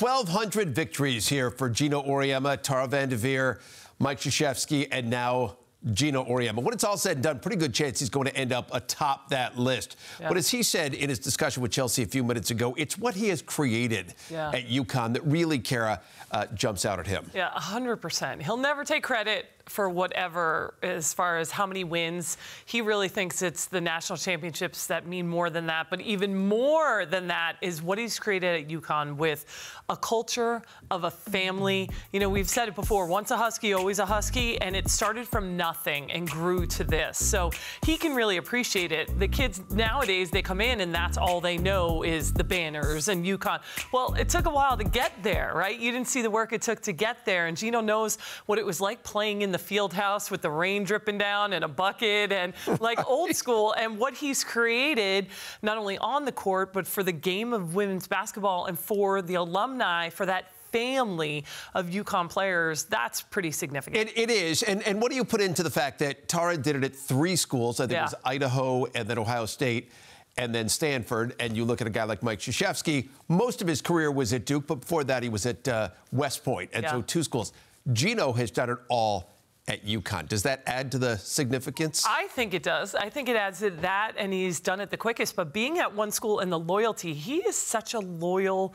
1,200 victories here for Geno Auriemma, Tara VanDerveer, Mike Krzyzewski, and now Geno Auriemma. When it's all said and done, pretty good chance he's going to end up atop that list. Yeah. But as he said in his discussion with Chelsea a few minutes ago, it's what he has created yeah. at UConn that really, Kara, uh, jumps out at him. Yeah, 100%. He'll never take credit for whatever as far as how many wins. He really thinks it's the national championships that mean more than that. But even more than that is what he's created at UConn with a culture of a family. You know, we've said it before once a Husky, always a Husky. And it started from nothing and grew to this. So he can really appreciate it. The kids nowadays, they come in and that's all they know is the banners and UConn. Well, it took a while to get there, right? You didn't see the work it took to get there. And Geno knows what it was like playing in the field house with the rain dripping down and a bucket and like right. old school. And what he's created, not only on the court, but for the game of women's basketball and for the alumni, for that family of UConn players, that's pretty significant. it, it is. And, and what do you put into the fact that Tara did it at three schools? I think yeah. it was Idaho and then Ohio State and then Stanford. And you look at a guy like Mike Krzyzewski, most of his career was at Duke, but before that he was at uh, West And yeah. so two schools. Geno has done it all at UConn. Does that add to the significance? I think it does. I think it adds to that, and he's done it the quickest. But being at one school and the loyalty, he is such a loyal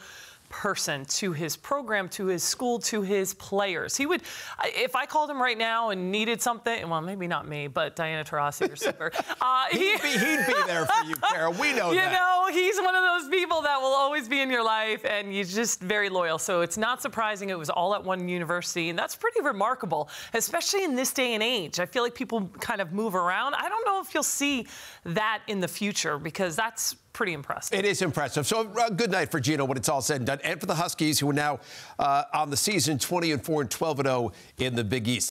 person to his program, to his school, to his players. He would, if I called him right now and needed something, well, maybe not me, but Diana Taurasi or super. Uh, he'd, be, he'd, be, there for you, Carol. We know you that. You know, he's one of those people that will always be in your life, and he's just very loyal. So it's not surprising it was all at one university, and that's pretty remarkable, especially in this day and age. I feel like people kind of move around. I don't know if you'll see that in the future because that's pretty impressive. It is impressive. So uh, good night for Geno when it's all said and done, and for the Huskies who are now uh, on the season 20 and 4 and 12 and 0 in the Big East.